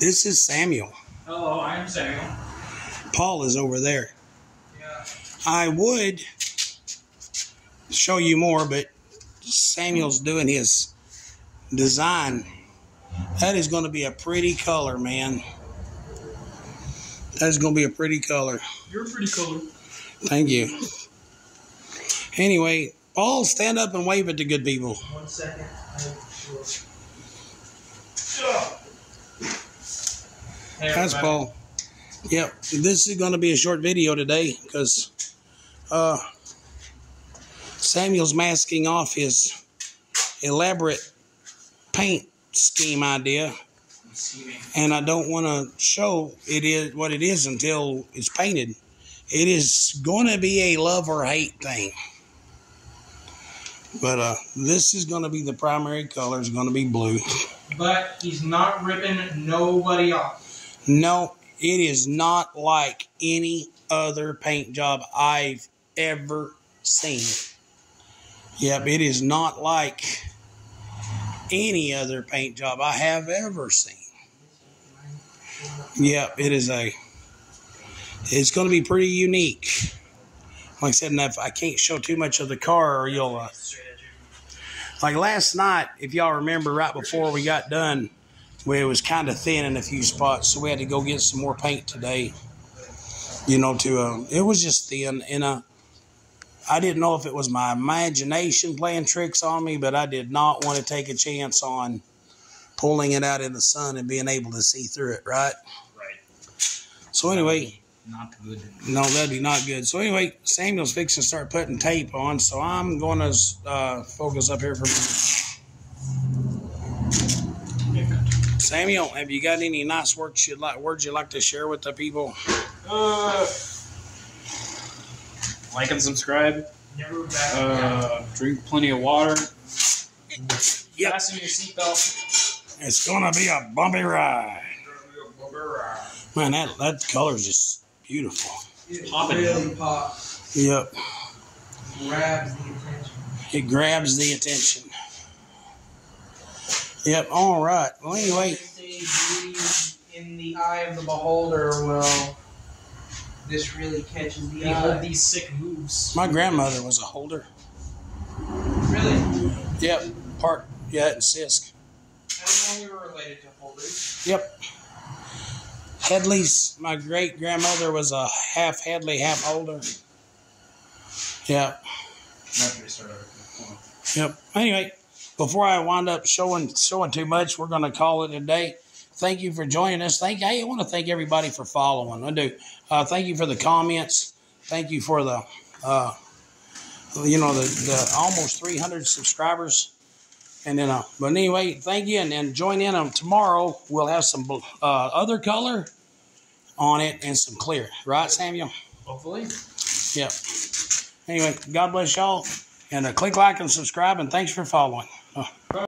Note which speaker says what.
Speaker 1: This is Samuel.
Speaker 2: Hello, I am Samuel.
Speaker 1: Paul is over there.
Speaker 2: Yeah.
Speaker 1: I would show you more, but Samuel's doing his design. That is going to be a pretty color, man. That's going to be a pretty color.
Speaker 2: You're a pretty cool.
Speaker 1: Thank you. Anyway, Paul, stand up and wave at the good people.
Speaker 2: One second. Hey,
Speaker 1: That's. Paul. Yep, this is going to be a short video today because uh, Samuel's masking off his elaborate paint scheme idea, and I don't want to show it is what it is until it's painted. It is going to be a love or hate thing. But uh, this is going to be the primary color. It's going to be blue.
Speaker 2: But he's not ripping nobody off.
Speaker 1: No, it is not like any other paint job I've ever seen. Yep, it is not like any other paint job I have ever seen. Yep, it is a. It's going to be pretty unique. Like I said, if I can't show too much of the car, or you'll. Uh, like last night, if y'all remember, right before we got done, where it was kind of thin in a few spots, so we had to go get some more paint today. You know, to uh, it was just thin, and uh, I didn't know if it was my imagination playing tricks on me, but I did not want to take a chance on pulling it out in the sun and being able to see through it. Right.
Speaker 2: Right.
Speaker 1: So anyway,
Speaker 2: Not good.
Speaker 1: no, that'd be not good. So anyway, Samuel's fixing to start putting tape on, so I'm going to uh, focus up here for. Samuel, have you got any nice words you'd like words you'd like to share with the people?
Speaker 3: Uh, like and subscribe.
Speaker 2: Never back.
Speaker 3: Uh, drink plenty of water.
Speaker 1: Yep.
Speaker 3: Fasten your seatbelt.
Speaker 1: It's gonna be a bumpy ride. Man, that that color's just beautiful.
Speaker 2: It
Speaker 3: Pop it.
Speaker 2: really pops.
Speaker 1: Yep,
Speaker 2: Grabs the attention.
Speaker 1: it grabs the attention. Yep. All right. Well, anyway,
Speaker 2: in the eye of the beholder, well, this really catches the
Speaker 3: They hold
Speaker 2: eye.
Speaker 3: these sick moves.
Speaker 1: my grandmother was a holder.
Speaker 2: Really?
Speaker 1: Yep. Part. Yeah, and Sisk.
Speaker 2: I didn't know we were related to holders.
Speaker 1: Yep. Headley's, my great grandmother was a half Headley, half holder. Yep. Yep. Anyway, before I wind up showing showing too much, we're going to call it a day. Thank you for joining us. Thank I want to thank everybody for following. I do. Uh, thank you for the comments. Thank you for the, uh, you know, the, the almost 300 subscribers. And then, uh, but anyway, thank you, and, and join in on tomorrow. We'll have some uh, other color on it and some clear, right, Samuel?
Speaker 3: Hopefully.
Speaker 1: Yep. Anyway, God bless y'all, and uh, click like and subscribe, and thanks for following. Uh,